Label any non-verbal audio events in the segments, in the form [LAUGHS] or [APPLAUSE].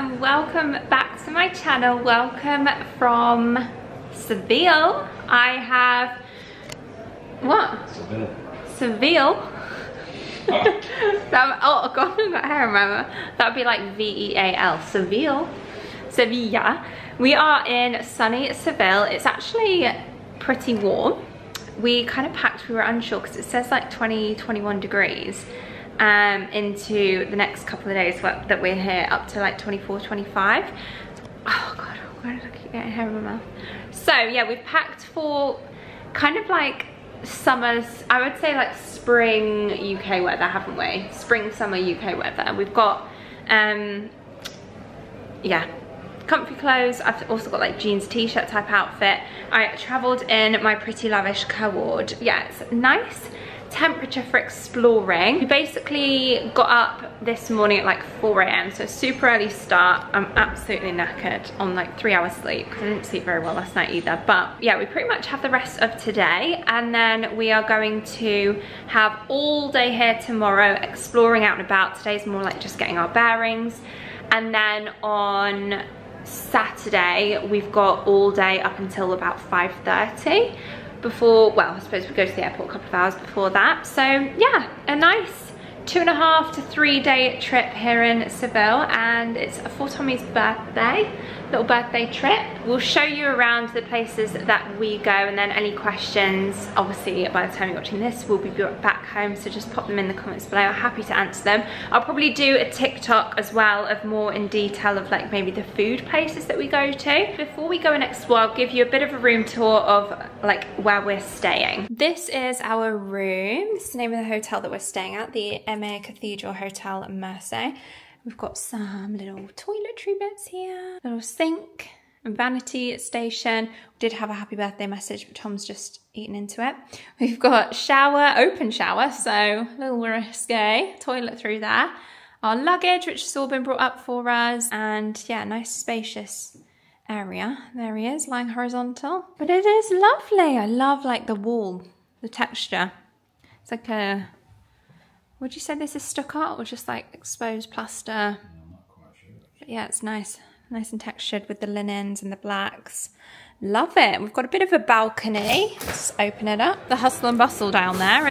and welcome back to my channel. Welcome from Seville. I have, what? Seville. Seville. Ah. [LAUGHS] that, oh god, [LAUGHS] I remember. That would be like V-E-A-L, Seville. Sevilla. We are in sunny Seville. It's actually pretty warm. We kind of packed, we were unsure because it says like 20, 21 degrees um, into the next couple of days that we're here up to like 24, 25. Oh God, why did I keep getting hair in my mouth? So yeah, we've packed for kind of like summers, I would say like spring UK weather, haven't we? Spring, summer UK weather. We've got, um, yeah, comfy clothes. I've also got like jeans t-shirt type outfit. I traveled in my Pretty Lavish co-ord. Yeah, it's nice temperature for exploring. We basically got up this morning at like 4 a.m. so super early start. I'm absolutely knackered on like three hours sleep I didn't sleep very well last night either. But yeah, we pretty much have the rest of today and then we are going to have all day here tomorrow exploring out and about. Today's more like just getting our bearings and then on Saturday we've got all day up until about 5.30 before, well, I suppose we go to the airport a couple of hours before that. So yeah, a nice two and a half to three day trip here in Seville and it's for Tommy's birthday little birthday trip. We'll show you around the places that we go and then any questions, obviously by the time you're watching this, we'll be back home, so just pop them in the comments below. I'm happy to answer them. I'll probably do a TikTok as well of more in detail of like maybe the food places that we go to. Before we go and explore, I'll give you a bit of a room tour of like where we're staying. This is our room. This is the name of the hotel that we're staying at, the EME Cathedral Hotel Mercer. We've got some little toiletry bits here, little sink, vanity station. We did have a happy birthday message, but Tom's just eaten into it. We've got shower, open shower, so a little risque, toilet through there. Our luggage, which has all been brought up for us, and yeah, nice spacious area. There he is, lying horizontal. But it is lovely. I love like the wall, the texture. It's like a would you say this is stuck out or just like exposed plaster? Sure, yeah, it's nice. Nice and textured with the linens and the blacks. Love it. We've got a bit of a balcony. Let's open it up. The hustle and bustle down there.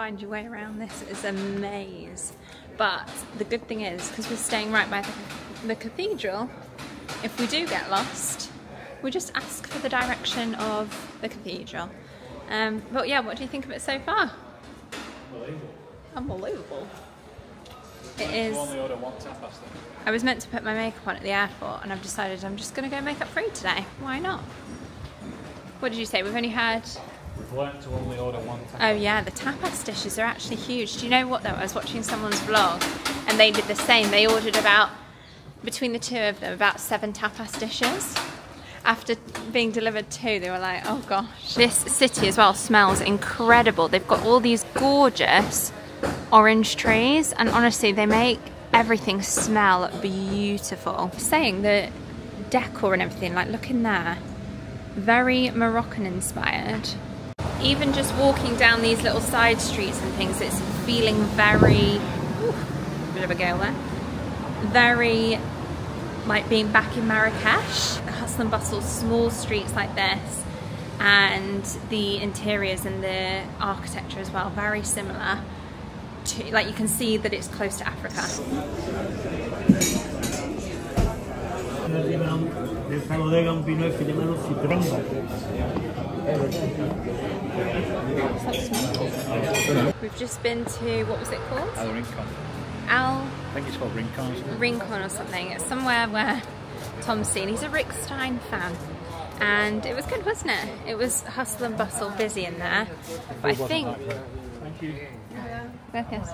Find your way around this? It's a maze. But the good thing is, because we're staying right by the, the cathedral, if we do get lost, we just ask for the direction of the cathedral. Um, but yeah, what do you think of it so far? Unbelievable. Unbelievable. It is. I was meant to put my makeup on at the airport and I've decided I'm just going to go makeup free today. Why not? What did you say? We've only had We've learnt to only order one tapas. Oh yeah, the tapas dishes are actually huge. Do you know what though? I was watching someone's vlog and they did the same. They ordered about, between the two of them, about seven tapas dishes. After being delivered two, they were like, oh gosh. This city as well smells incredible. They've got all these gorgeous orange trees and honestly they make everything smell beautiful. Saying the decor and everything, like look in there, very Moroccan inspired even just walking down these little side streets and things, it's feeling very, ooh, bit of a gale there, very like being back in Marrakesh. The hustle and bustle, small streets like this, and the interiors and the architecture as well, very similar. To, like you can see that it's close to Africa. We've just been to, what was it called? Al Rincon. Al... I think it's called Rincon. Rincon or something. It's somewhere where Tom's seen. He's a Rick Stein fan. And it was good, wasn't it? It was hustle and bustle, busy in there. But I think... Thank you. Gracias.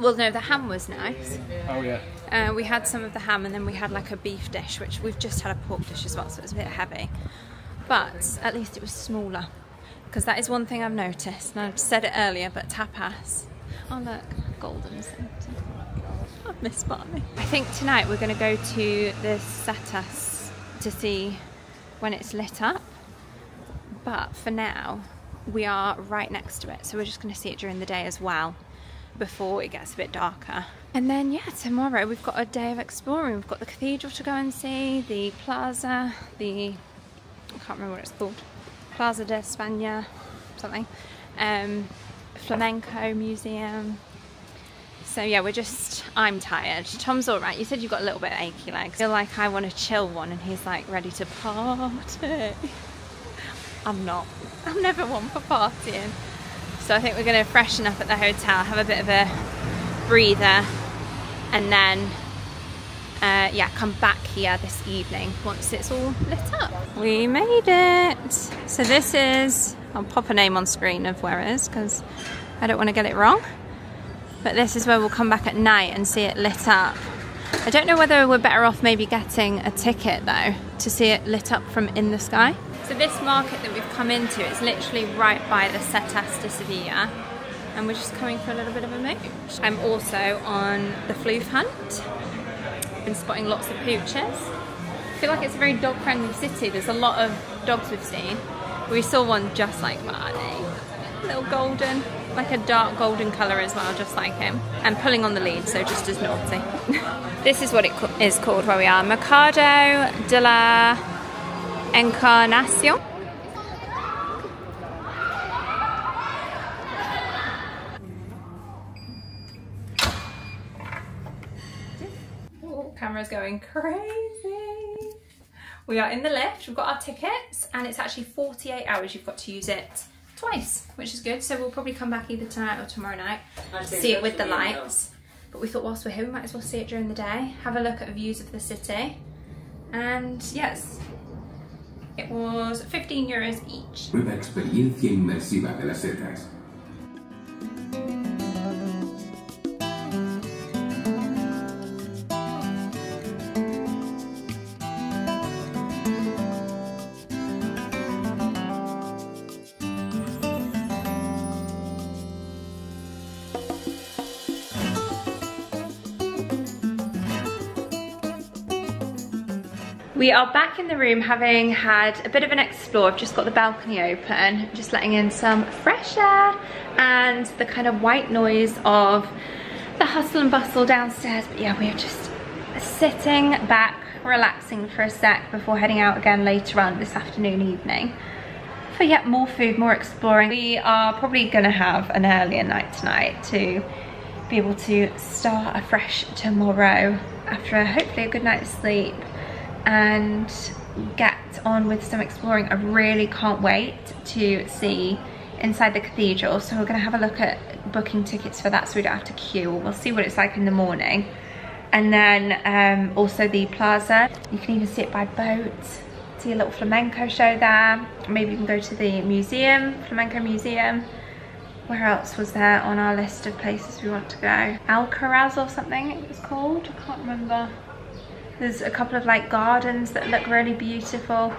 Well, no, the ham was nice. Oh yeah. Uh, we had some of the ham and then we had like a beef dish, which we've just had a pork dish as well, so it was a bit heavy. But at least it was smaller. Because that is one thing I've noticed, and I've said it earlier, but tapas. Oh, look, golden centre. I miss Barney. I think tonight we're going to go to the Setas to see when it's lit up. But for now, we are right next to it, so we're just going to see it during the day as well before it gets a bit darker. And then, yeah, tomorrow we've got a day of exploring. We've got the cathedral to go and see, the plaza, the I can't remember what it's called, Plaza de España, something, um, flamenco museum. So yeah, we're just, I'm tired. Tom's all right. You said you've got a little bit achy legs. I feel like I want to chill one and he's like ready to party. [LAUGHS] I'm not. I'm never one for partying. So I think we're going to freshen up at the hotel, have a bit of a breather, and then uh, yeah, come back here this evening once it's all lit up. We made it. So this is, I'll pop a name on screen of where it is because I don't want to get it wrong. But this is where we'll come back at night and see it lit up. I don't know whether we're better off maybe getting a ticket though to see it lit up from in the sky. So this market that we've come into is literally right by the Setas de Sevilla and we're just coming for a little bit of a mooch. I'm also on the floof hunt. Been spotting lots of pooches. I feel like it's a very dog friendly city. There's a lot of dogs we've seen. We saw one just like Barney. Little golden, like a dark golden colour as well, just like him. And pulling on the lead, so just as naughty. [LAUGHS] this is what it is called where we are. Mercado de la Encarnacion. Oh, camera's going crazy. We are in the lift, we've got our tickets, and it's actually 48 hours you've got to use it twice, which is good. So we'll probably come back either tonight or tomorrow night, to see it with the lights. But we thought whilst we're here, we might as well see it during the day, have a look at the views of the city. And yes, it was 15 euros each. We are back in the room having had a bit of an explore. I've just got the balcony open, just letting in some fresh air and the kind of white noise of the hustle and bustle downstairs. But yeah, we're just sitting back, relaxing for a sec before heading out again later on this afternoon, evening. For yet more food, more exploring. We are probably gonna have an earlier night tonight to be able to start afresh tomorrow after hopefully a good night's sleep and get on with some exploring. I really can't wait to see inside the cathedral. So we're gonna have a look at booking tickets for that so we don't have to queue. We'll see what it's like in the morning. And then um, also the plaza. You can even see it by boat. See a little flamenco show there. Maybe you can go to the museum, flamenco museum. Where else was there on our list of places we want to go? Alcázar or something it was called, I can't remember. There's a couple of like gardens that look really beautiful.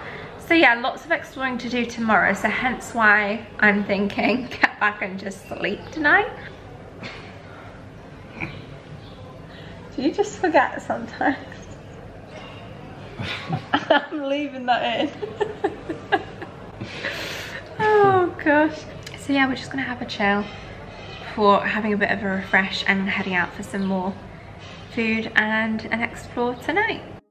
So yeah, lots of exploring to do tomorrow. So hence why I'm thinking [LAUGHS] get back and just sleep tonight. Do you just forget sometimes? [LAUGHS] I'm leaving that in. [LAUGHS] oh gosh. So yeah, we're just gonna have a chill before having a bit of a refresh and heading out for some more food and an explore tonight.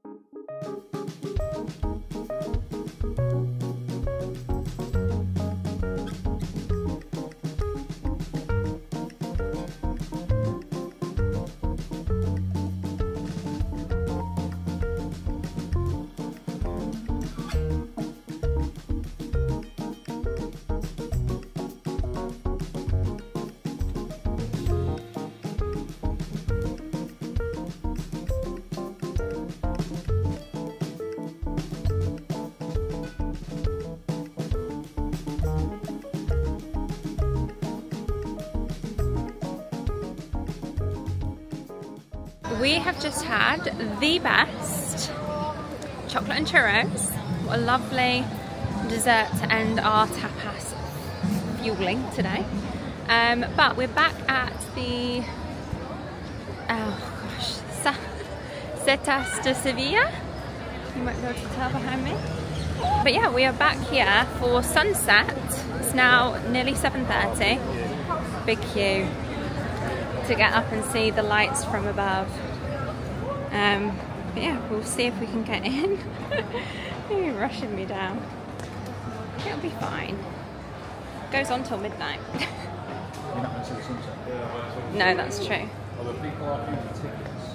The best chocolate and churros. What a lovely dessert to end our tapas fueling today. Um, but we're back at the, oh gosh, Sa Setas de Sevilla. You might be able to tell behind me. But yeah, we are back here for sunset. It's now nearly 7.30. Big queue to get up and see the lights from above. Um, but yeah, we'll see if we can get in. [LAUGHS] You're rushing me down. It'll be fine. Goes on till midnight. You're not going to see the sunset. no, that's true. Are the people offering tickets?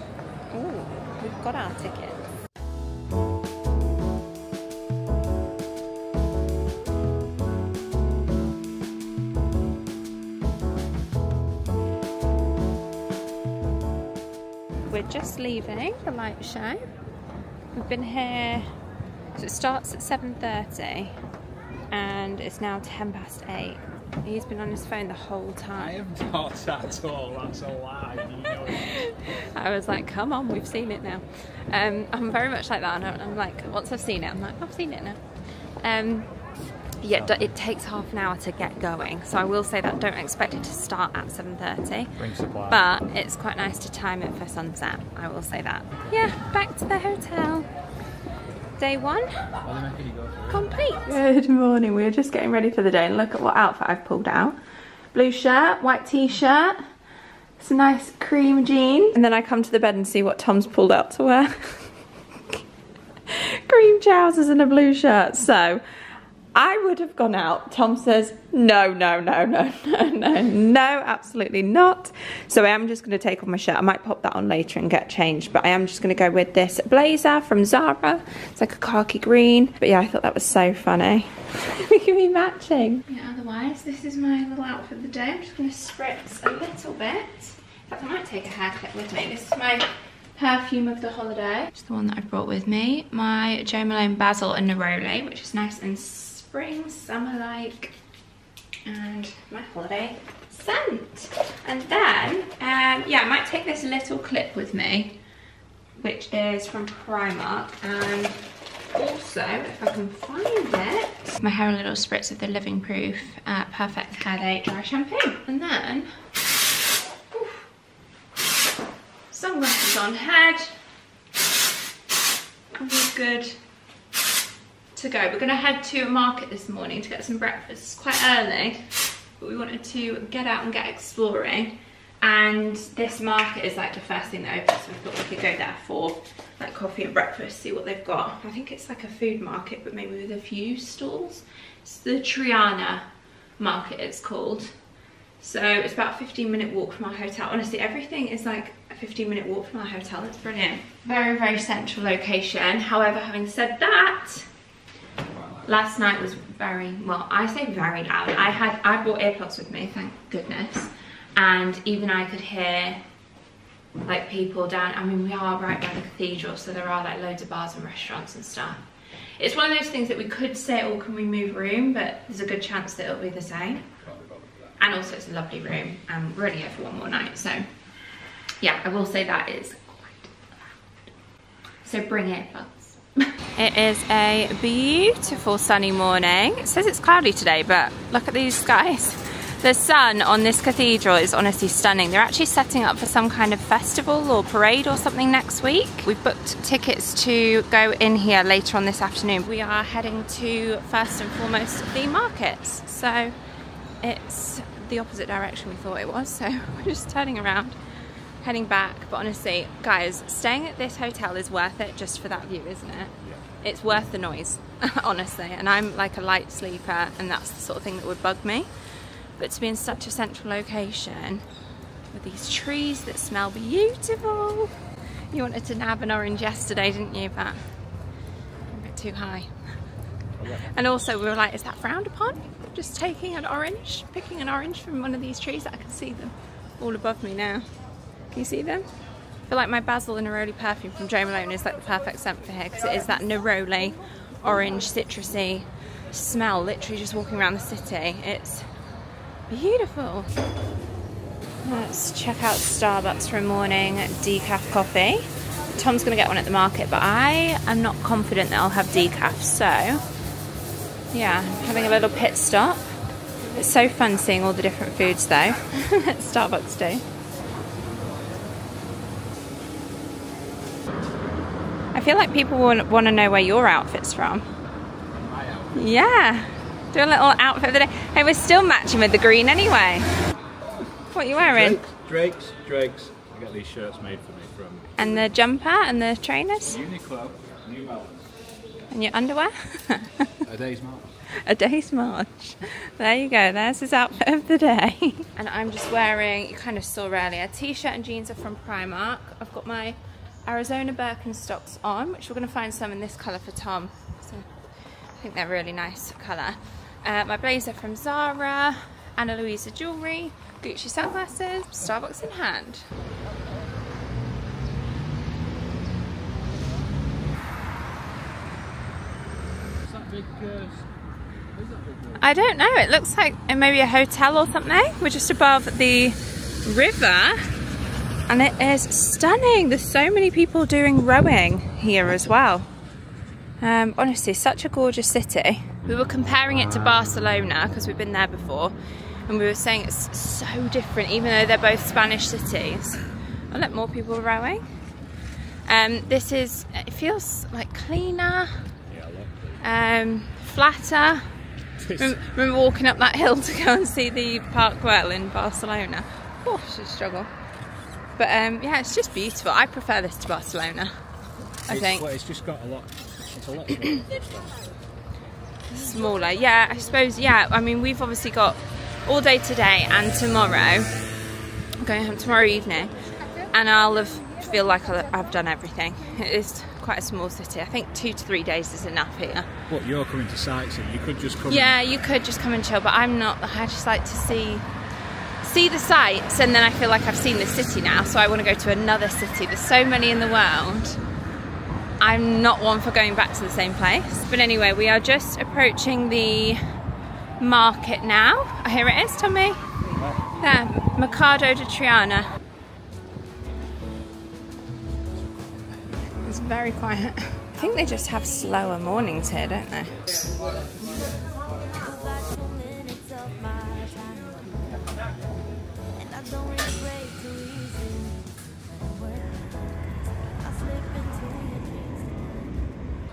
Ooh, we've got our tickets. Leaving the light show. We've been here, so it starts at 7.30 and it's now 10 past 8. He's been on his phone the whole time. I am not at all. That's a lie. You know. [LAUGHS] I was like, come on, we've seen it now. Um, I'm very much like that. And I'm I'm like, once I've seen it, I'm like, I've seen it now. Um, yeah, d- it takes half an hour to get going. So I will say that don't expect it to start at 7.30. Bring supply. But it's quite nice to time it for sunset. I will say that. Yeah, back to the hotel. Day one Are they making you go through? complete. Good morning. We are just getting ready for the day and look at what outfit I've pulled out. Blue shirt, white t-shirt, some nice cream jeans. And then I come to the bed and see what Tom's pulled out to wear. [LAUGHS] cream trousers and a blue shirt. So I would have gone out. Tom says, no, no, no, no, [LAUGHS] no, no, no, absolutely not. So I am just going to take off my shirt. I might pop that on later and get changed, but I am just going to go with this blazer from Zara. It's like a khaki green. But yeah, I thought that was so funny. [LAUGHS] we can be matching. Yeah, otherwise, this is my little outfit of the day. I'm just going to spritz a little bit. In fact, I might take a haircut with me. This is my perfume of the holiday. It's the one that I've brought with me. My Jo Malone Basil and Neroli, which is nice and spring, summer-like. And my holiday scent. And then, um, yeah, I might take this little clip with me, which is from Primark. And also, if I can find it, my hair a little spritz of the Living Proof uh, Perfect Hair Day Dry Shampoo. And then, oof, sunglasses on head. We're good to go. We're gonna head to a market this morning to get some breakfast. It's quite early, but we wanted to get out and get exploring. And this market is like the first thing that opens, so we thought we could go there for like coffee and breakfast, see what they've got. I think it's like a food market, but maybe with a few stalls. It's the Triana market it's called. So it's about a 15 minute walk from our hotel. Honestly, everything is like a 15 minute walk from our hotel. It's brilliant. Very, very central location. However, having said that, last night was very, well, I say very loud. I had, I brought earplugs with me, thank goodness. And even I could hear like people down, I mean, we are right by the cathedral, so there are like loads of bars and restaurants and stuff. It's one of those things that we could say, oh, can we move room? But there's a good chance that it'll be the same. And also it's a lovely room and we're only here for one more night. So yeah, I will say that is quite loud. So bring it, bugs. It is a beautiful sunny morning. It says it's cloudy today, but look at these skies. The sun on this cathedral is honestly stunning. They're actually setting up for some kind of festival or parade or something next week. We've booked tickets to go in here later on this afternoon. We are heading to first and foremost the markets. So it's the opposite direction we thought it was. So [LAUGHS] we're just turning around, heading back. But honestly, guys, staying at this hotel is worth it just for that view, isn't it? It's worth the noise, [LAUGHS] honestly. And I'm like a light sleeper, and that's the sort of thing that would bug me. But to be in such a central location with these trees that smell beautiful. You wanted to nab an orange yesterday, didn't you? But a bit too high. And also we were like, is that frowned upon? Just taking an orange, picking an orange from one of these trees. I can see them all above me now. Can you see them? I feel like my basil and neroli perfume from Jo Malone is like the perfect scent for here because it is that neroli, orange, citrusy smell literally just walking around the city. It's beautiful. Let's check out Starbucks for a morning decaf coffee. Tom's going to get one at the market, but I am not confident that I'll have decaf. So, yeah, having a little pit stop. It's so fun seeing all the different foods though at [LAUGHS] Starbucks do. I feel like people want, want to know where your outfit's from. Yeah, do a little outfit of the day. Hey, we're still matching with the green anyway. What are you wearing? Drake's, Drake's. I got these shirts made for me from And the jumper and the trainers Uniqlo, New Balance. and your underwear. [LAUGHS] A day's march. a day's march. There you go, there's his outfit of the day. and I'm just wearing, you kind of saw earlier, t-shirt and jeans are from Primark. I've got my Arizona Birkenstocks on, which we're going to find some in this colour for Tom. So I think they're really nice colour. Uh, my blazer from Zara, Ana Luisa jewellery, Gucci sunglasses, Starbucks in hand. Is that big, uh, is that big uh, I don't know. It looks like maybe a hotel or something. We're just above the river and it is stunning. There's so many people doing rowing here as well. Um, honestly, such a gorgeous city. We were comparing it to Barcelona because we've been there before and we were saying it's so different even though they're both Spanish cities. I let more people rowing. Um, this is, it feels like cleaner, Yeah, um, flatter. Remember walking up that hill to go and see the Park Güell in Barcelona? Oh, it's a struggle. But um, yeah, it's just beautiful. I prefer this to Barcelona. I It's- think Well, it's just got a lot. It's a lot. smaller. smaller. Yeah, I suppose. Yeah, I mean we've obviously got all day today and tomorrow. I'm going home tomorrow evening, and I'll have feel like I've done everything. It is quite a small city. I think two to three days is enough here. but you're coming to sightseeing. You could just come. Yeah, you could just come and chill, but I'm not. I just like to see see the sights, and then I feel like I've seen the city now, so I want to go to another city. There's so many in the world. I'm not one for going back to the same place. But anyway, we are just approaching the market now. Oh, here it is, Tommy. There, Mercado de Triana. It's very quiet. I think they just have slower mornings here, don't they?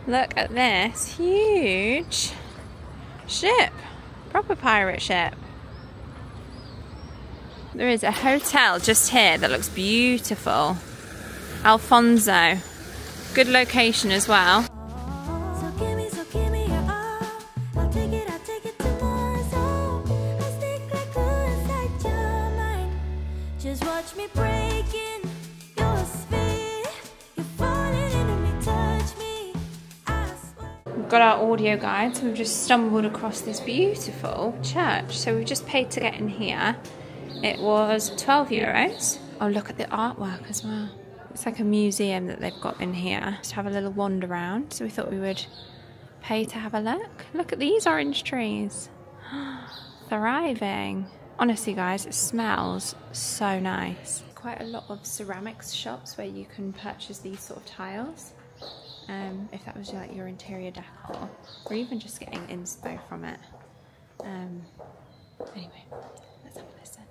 Look at this huge ship, proper pirate ship. There is a hotel just here that looks beautiful. Alfonso. Good location as well. Got our audio guide, so we've just stumbled across this beautiful church. So we've just paid to get in here. It was 12 euros. Oh, look at the artwork as well. It's like a museum that they've got in here. Just have a little wander around. So we thought we would pay to have a look. Look at these orange trees. [GASPS] Thriving. Honestly, guys, it smells so nice. Quite a lot of ceramics shops where you can purchase these sort of tiles um, if that was like your interior decor, or even just getting inspo from it. Um, anyway, let's have a listen.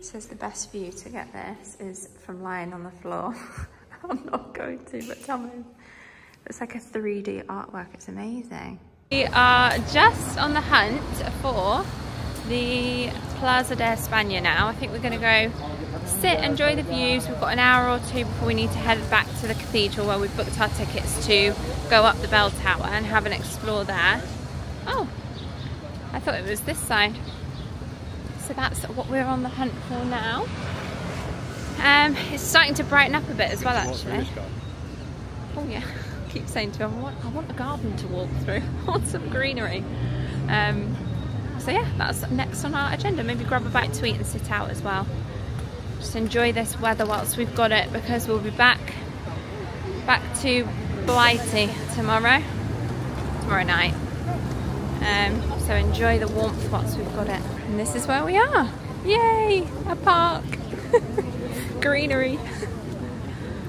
Says the best view to get this is from lying on the floor. [LAUGHS] [LAUGHS] I'm not going to, but tell me. It's like a 3D artwork. It's amazing. We are just on the hunt for the Plaza de España now. I think we're going to go sit, enjoy the views. We've got an hour or two before we need to head back to the cathedral where we've booked our tickets to go up the bell tower and have an explore there. Oh, I thought it was this side. So that's what we're on the hunt for now. Um, it's starting to brighten up a bit as well, actually. Oh yeah, I [LAUGHS] keep saying to him, I want, I want a garden to walk through. [LAUGHS] I want some greenery. Um, so yeah, that's next on our agenda. Maybe grab a bite to eat and sit out as well. Just enjoy this weather whilst we've got it because we'll be back back to Blighty tomorrow, tomorrow night. Um, so enjoy the warmth whilst we've got it. And this is where we are. Yay, a park. [LAUGHS] Greenery.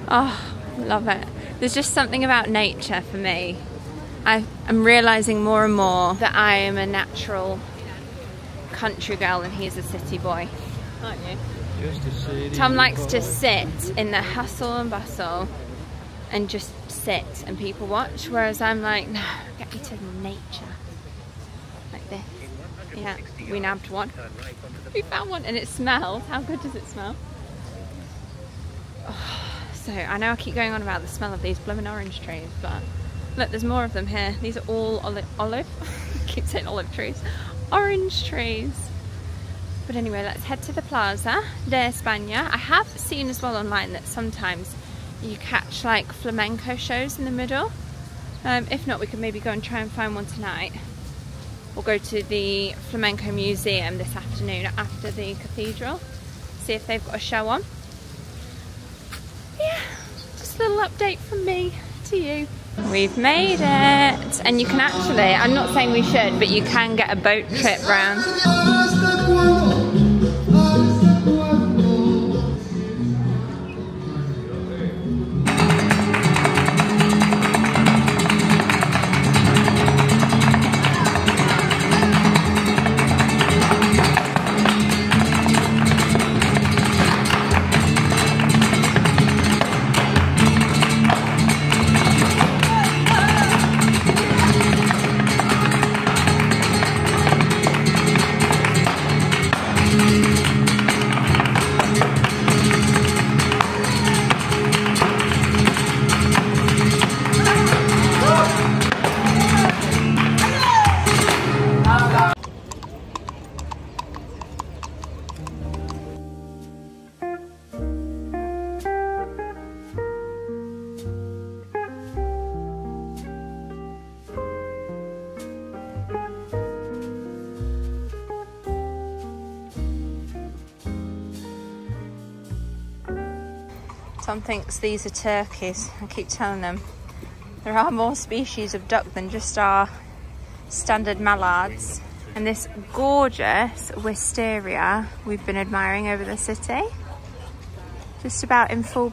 Oh, [LAUGHS] love it. There's just something about nature for me. I, I'm realizing more and more that I am a natural country girl and he's a city boy. Aren't you? Tom likes to sit in the hustle and bustle and just sit and people watch, whereas I'm like, no, get me to nature. Like this. Yeah, we nabbed one. We found one and it smells. How good does it smell? Oh, [SIGHS] so I know I keep going on about the smell of these blooming orange trees, but look, there's more of them here. These are all olive, [LAUGHS] olive. Keep saying olive trees. Orange trees. But anyway, let's head to the Plaza de España. I have seen as well online that sometimes you catch like flamenco shows in the middle. Um, if not, we could maybe go and try and find one tonight. We'll go to the Flamenco Museum this afternoon after the cathedral. See if they've got a show on. A little update from me to you. We've made it. And you can actually, I'm not saying we should, but you can get a boat trip round. Tom thinks these are turkeys. I keep telling them there are more species of duck than just our standard mallards. And this gorgeous wisteria we've been admiring over the city. Just about in full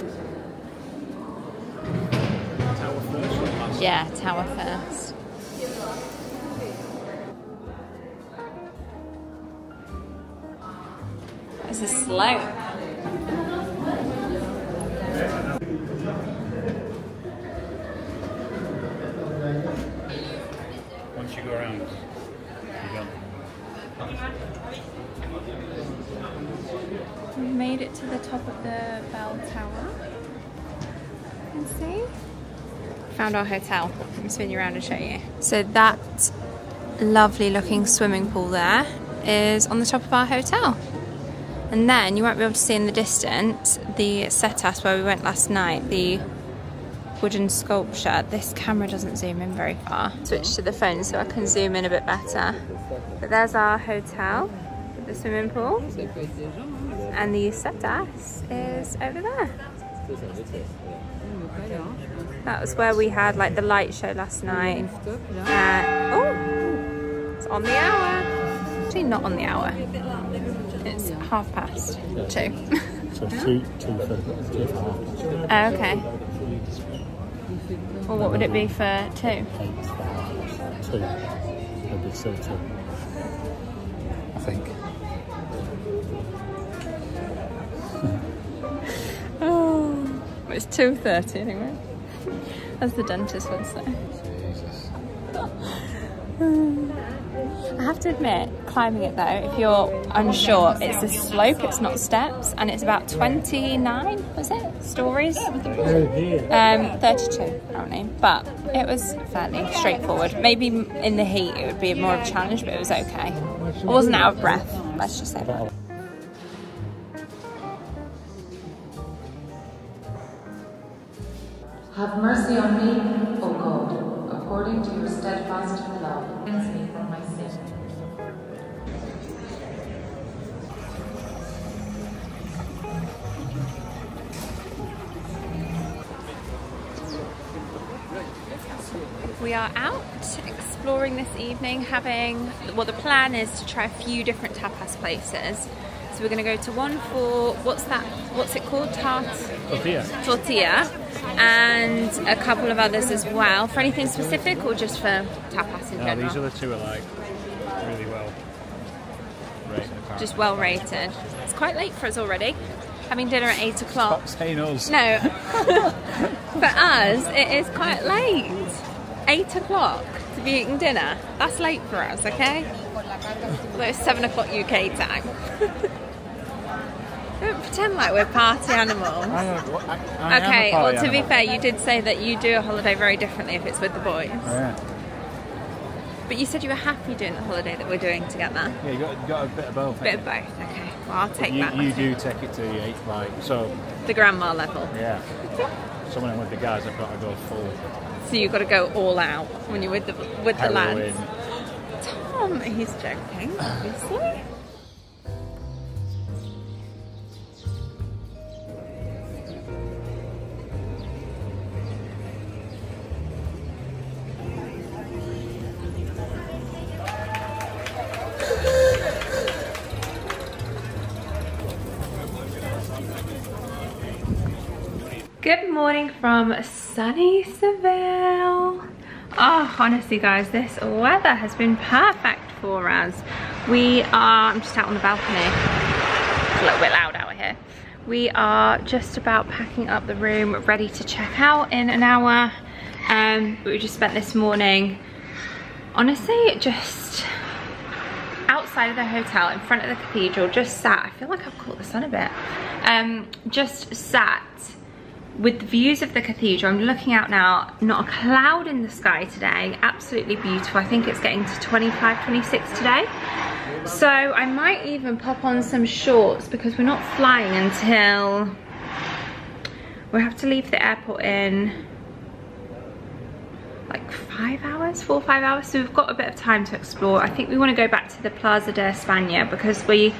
bloom. Yeah, tower first. This is slow. Once you go around, you're done. We made it to the top of the bell tower. Can see. Found our hotel. Let me spin you around and show you. So that lovely looking swimming pool there is on the top of our hotel. And then you won't be able to see in the distance the setas where we went last night, the wooden sculpture. This camera doesn't zoom in very far. Switch to the phone so I can zoom in a bit better. But there's our hotel with the swimming pool. And the setas is over there. That was where we had like the light show last night. Uh, oh, it's on the hour. Actually, not on the hour. It's half past two. So two, two for, two for half past two. Oh, okay. Well, what would it be for two? Eight for half past two. It'll be still two. I think. It's two thirty anyway. As the dentist would say. I have to admit, climbing it though, if you're unsure, it's a slope, it's not steps, and it's about 29, was it, stories? Um, 32 apparently, but it was fairly straightforward. Maybe in the heat it would be more of a challenge, but it was okay. I wasn't out of breath, let's just say that. Have mercy on me, O God, according to your steadfast love. Cleanse me from my sin. We are out exploring this evening, having, well the plan is to try a few different tapas places. So we're gonna go to one for, what's that, what's it called, tart? Tortilla. Tortilla, and a couple of others as well. For anything specific or just for tapas in No, general? these other two are like really well rated. Just well rated. It's quite late for us already, having dinner at eight o'clock. Stop saying us. No, [LAUGHS] for us it is quite late. Eight o'clock to be eating dinner. That's late for us, okay? Well, it's seven o'clock UK time. [LAUGHS] Don't pretend like we're party animals. I am, I, I Okay, well to be fair, you did say that you do a holiday very differently if it's with the boys. Oh, yeah, But you said you were happy doing the holiday that we're doing together. yeah you, got, you got a bit of both. Bit of both. Okay, well I'll take you, that. you do take it to the eight, like, so, The grandma level. yeah. So when I'm with the guys, I've got to go full So you've got to go all out when you're with the with the lads. Tom, he's joking, obviously. From sunny Seville. Oh, honestly guys, this weather has been perfect for us. We are, I'm just out on the balcony. It's a little bit loud out here. We are just about packing up the room, ready to check out in an hour. Um, we just spent this morning, honestly, just outside of the hotel in front of the cathedral just sat i feel like i've caught the sun a bit um just sat with the views of the cathedral i'm looking out now not a cloud in the sky today absolutely beautiful i think it's getting to 25 26 today so i might even pop on some shorts because we're not flying until we have to leave the airport in like five hours, four or five hours. So we've got a bit of time to explore. I think we want to go back to the Plaza de España because we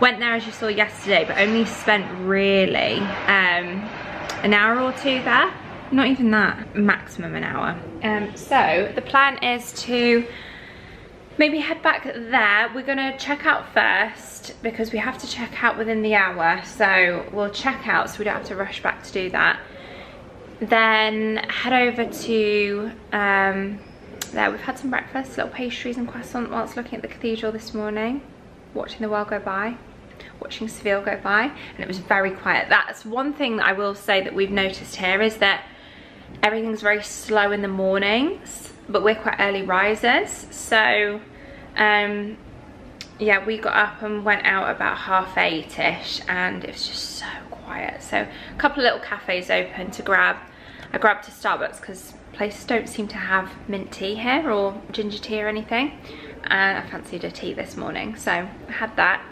went there as you saw yesterday, but only spent really um, an hour or two there. Not even that, maximum an hour. Um, so the plan is to maybe head back there. We're gonna check out first because we have to check out within the hour. So we'll check out so we don't have to rush back to do that then head over to um, there. We've had some breakfast, little pastries and croissant whilst looking at the cathedral this morning, watching the world go by, watching Seville go by, and it was very quiet. That's one thing that I will say that we've noticed here is that everything's very slow in the mornings, but we're quite early risers, so um, yeah, we got up and went out about half eight-ish, and it was just so quiet. So a couple of little cafes open to grab. I grabbed a Starbucks because places don't seem to have mint tea here or ginger tea or anything. And I fancied a tea this morning, so I had that.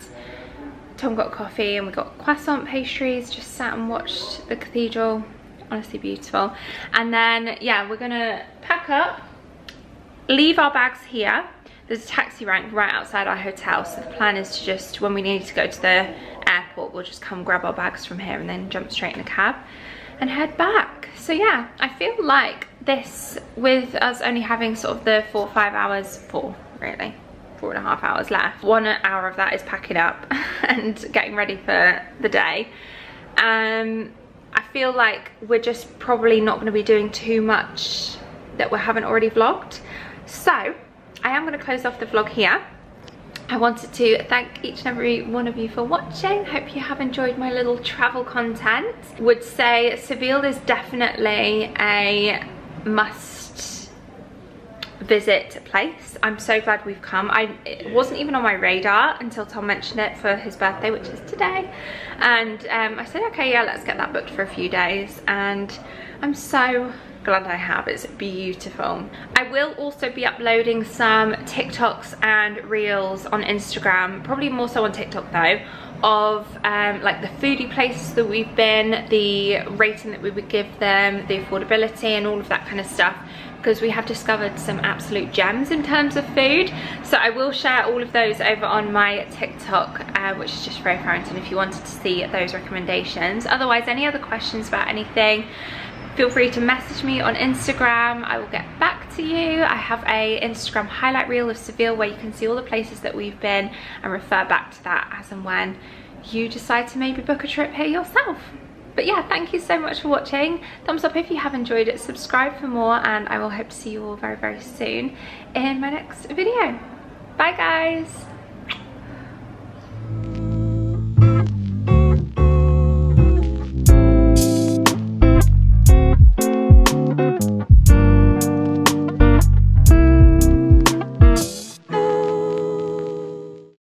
Tom got coffee and we got croissant pastries, just sat and watched the cathedral. Honestly beautiful. And then, yeah, we're gonna pack up, leave our bags here. There's a taxi rank right outside our hotel, so the plan is to just, when we need to go to the airport, we'll just come grab our bags from here and then jump straight in a cab and head back. So yeah, I feel like this, with us only having sort of the four or five hours, four really, four and a half hours left. One hour of that is packing up [LAUGHS] and getting ready for the day. Um, I feel like we're just probably not gonna be doing too much that we haven't already vlogged. So I am gonna close off the vlog here. I wanted to thank each and every one of you for watching. Hope you have enjoyed my little travel content. Would say Seville is definitely a must visit place. I'm so glad we've come. I It wasn't even on my radar until Tom mentioned it for his birthday, which is today. And um, I said, okay, yeah, let's get that booked for a few days. And I'm so glad I have. It's beautiful. I will also be uploading some TikToks and Reels on Instagram, probably more so on TikTok though, of um, like the foodie places that we've been, the rating that we would give them, the affordability and all of that kind of stuff because we have discovered some absolute gems in terms of food. So I will share all of those over on my TikTok, uh, which is just Freya Farrington if you wanted to see those recommendations. Otherwise, any other questions about anything, feel free to message me on Instagram. I will get back to you. I have a Instagram highlight reel of Seville where you can see all the places that we've been and refer back to that as and when you decide to maybe book a trip here yourself. But yeah, thank you so much for watching. Thumbs up if you have enjoyed it, subscribe for more, and I will hope to see you all very, very soon in my next video. Bye guys!